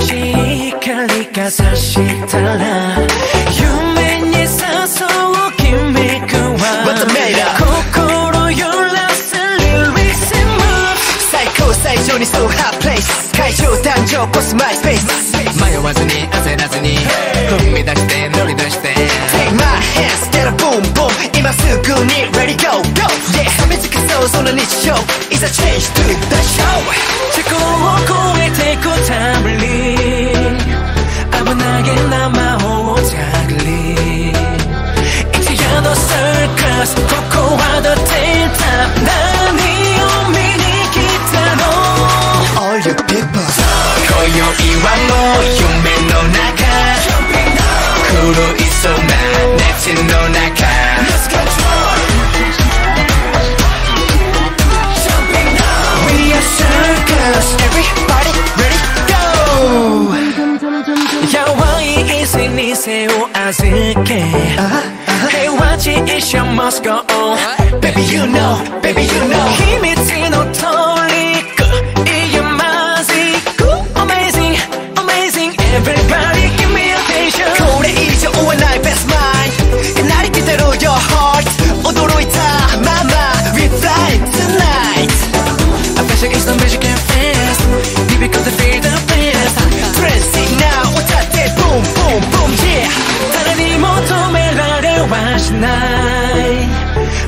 い光が差したら夢に誘う君くは?心揺らすリリスム。最高最上に so hot place 会場誕生コスマイスペース。迷わずに焦らずに踏み出して乗り出して。Take my hands get a boom boom. 今すぐに ready go go. Yeah 冷め尽くそうその日常いざ change to the show 時空を超えーカスここは The Theater 何を見に来たの All you people 今宵はもう夢の中狂いそうな熱の中 Let's get drunk We are circus Everybody ready go やわい意志に背を預け It's your must go on. Baby, you know, baby, you know. はしない。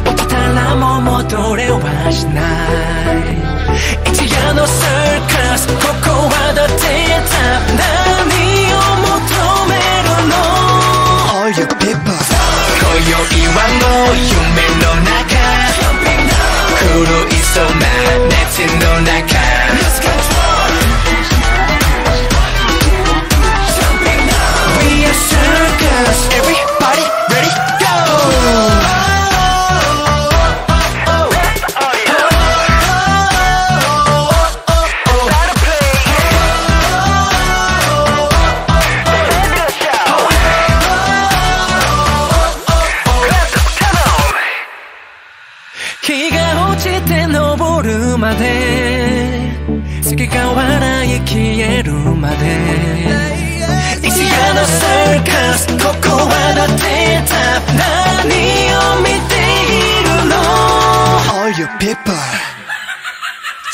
起きたらもう戻れはしない。一夜のサーカスここは The Theater 何を求めるの？All you people 今宵はもう夢の中。狂いそうな熱の中るまで。月が笑い消えるまで」「一夜のサーカスここは The Theater」「何を見ているの？All you people?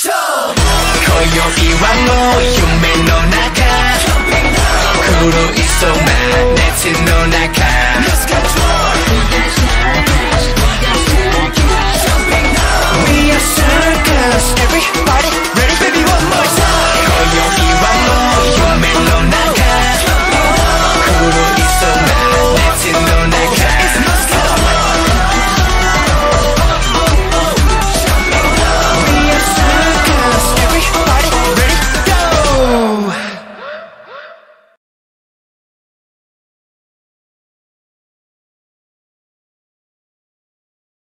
今宵はもう夢の中。狂いそうな熱の中